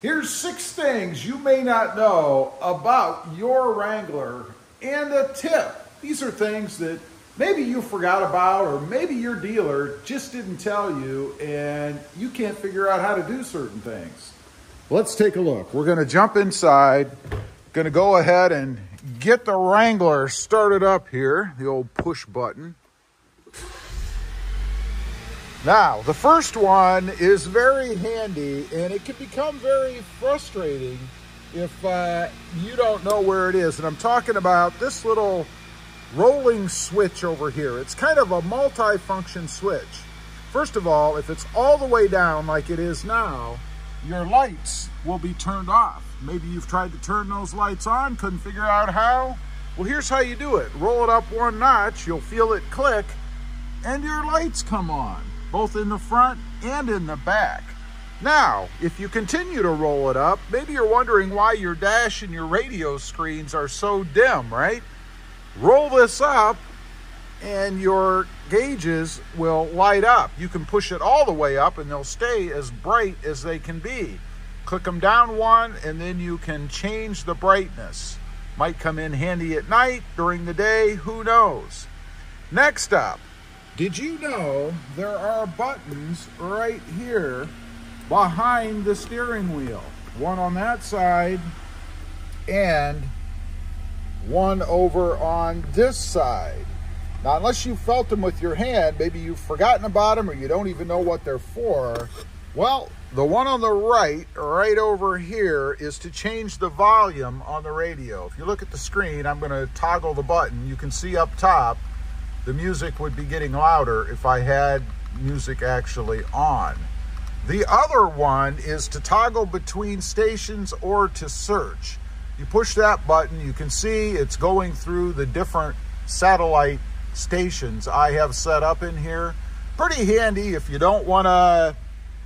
Here's six things you may not know about your Wrangler and a tip. These are things that maybe you forgot about or maybe your dealer just didn't tell you and you can't figure out how to do certain things. Let's take a look. We're going to jump inside, going to go ahead and get the Wrangler started up here, the old push button. Now, the first one is very handy and it can become very frustrating if uh, you don't know where it is. And I'm talking about this little rolling switch over here. It's kind of a multi-function switch. First of all, if it's all the way down like it is now, your lights will be turned off. Maybe you've tried to turn those lights on, couldn't figure out how. Well, here's how you do it. Roll it up one notch, you'll feel it click, and your lights come on both in the front and in the back. Now, if you continue to roll it up, maybe you're wondering why your dash and your radio screens are so dim, right? Roll this up and your gauges will light up. You can push it all the way up and they'll stay as bright as they can be. Click them down one and then you can change the brightness. Might come in handy at night, during the day, who knows. Next up, did you know there are buttons right here behind the steering wheel? One on that side and one over on this side. Now, unless you felt them with your hand, maybe you've forgotten about them or you don't even know what they're for. Well, the one on the right, right over here, is to change the volume on the radio. If you look at the screen, I'm going to toggle the button. You can see up top the music would be getting louder if I had music actually on. The other one is to toggle between stations or to search. You push that button, you can see it's going through the different satellite stations I have set up in here. Pretty handy if you don't want to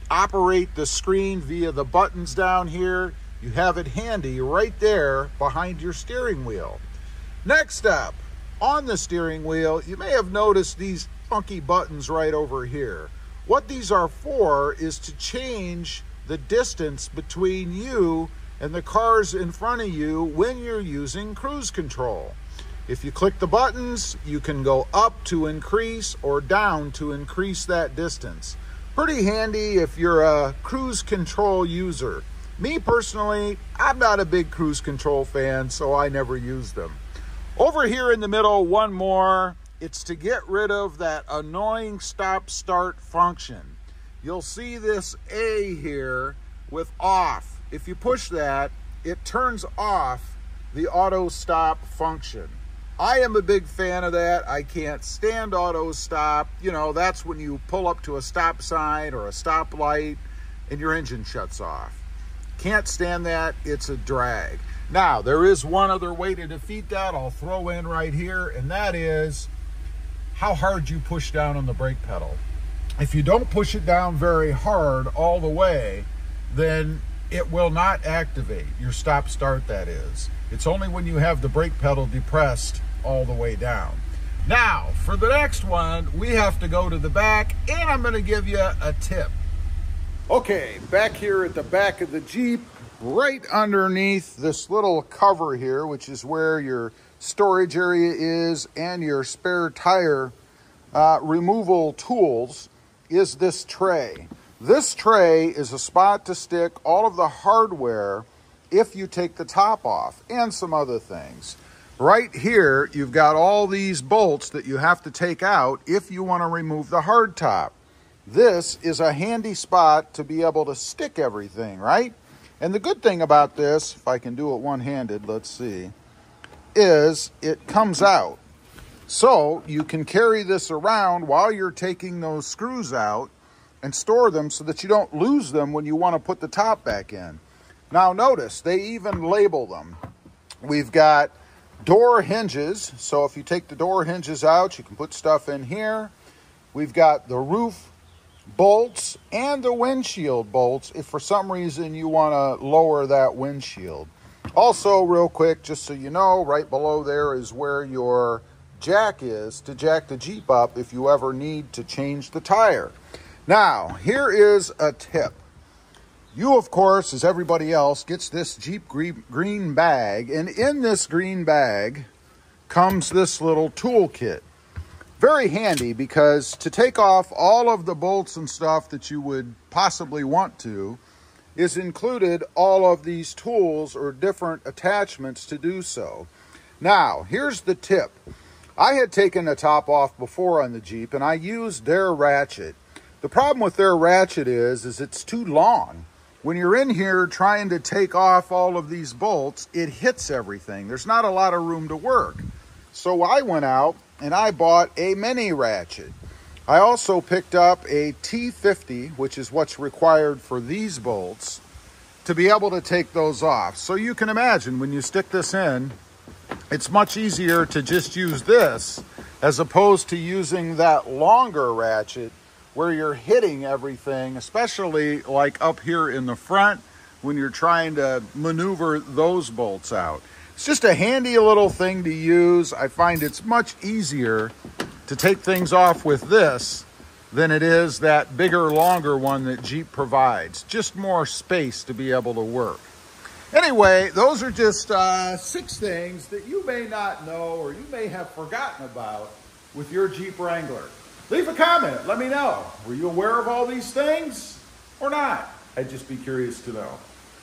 operate the screen via the buttons down here. You have it handy right there behind your steering wheel. Next up, on the steering wheel, you may have noticed these funky buttons right over here. What these are for is to change the distance between you and the cars in front of you when you're using cruise control. If you click the buttons, you can go up to increase or down to increase that distance. Pretty handy if you're a cruise control user. Me personally, I'm not a big cruise control fan, so I never use them. Over here in the middle, one more. It's to get rid of that annoying stop-start function. You'll see this A here with off. If you push that, it turns off the auto stop function. I am a big fan of that. I can't stand auto stop. You know, that's when you pull up to a stop sign or a stoplight and your engine shuts off. Can't stand that. It's a drag. Now, there is one other way to defeat that I'll throw in right here, and that is how hard you push down on the brake pedal. If you don't push it down very hard all the way, then it will not activate your stop start that is. It's only when you have the brake pedal depressed all the way down. Now, for the next one, we have to go to the back and I'm gonna give you a tip. Okay, back here at the back of the Jeep, right underneath this little cover here, which is where your storage area is and your spare tire uh, removal tools, is this tray. This tray is a spot to stick all of the hardware if you take the top off and some other things. Right here, you've got all these bolts that you have to take out if you want to remove the hard top. This is a handy spot to be able to stick everything, right? And the good thing about this, if I can do it one-handed, let's see, is it comes out. So you can carry this around while you're taking those screws out and store them so that you don't lose them when you want to put the top back in. Now notice, they even label them. We've got door hinges, so if you take the door hinges out, you can put stuff in here. We've got the roof bolts and the windshield bolts if for some reason you want to lower that windshield. Also, real quick, just so you know, right below there is where your jack is to jack the Jeep up if you ever need to change the tire. Now, here is a tip. You, of course, as everybody else, gets this Jeep green bag, and in this green bag comes this little toolkit. Very handy because to take off all of the bolts and stuff that you would possibly want to is included all of these tools or different attachments to do so. Now, here's the tip. I had taken the top off before on the Jeep and I used their ratchet. The problem with their ratchet is, is it's too long when you're in here trying to take off all of these bolts, it hits everything. There's not a lot of room to work. So I went out and I bought a mini ratchet. I also picked up a T50, which is what's required for these bolts, to be able to take those off. So you can imagine when you stick this in, it's much easier to just use this as opposed to using that longer ratchet where you're hitting everything, especially like up here in the front when you're trying to maneuver those bolts out. It's just a handy little thing to use. I find it's much easier to take things off with this than it is that bigger, longer one that Jeep provides. Just more space to be able to work. Anyway, those are just uh, six things that you may not know or you may have forgotten about with your Jeep Wrangler. Leave a comment. Let me know. Were you aware of all these things or not? I'd just be curious to know.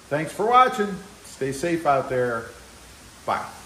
Thanks for watching. Stay safe out there. Pá,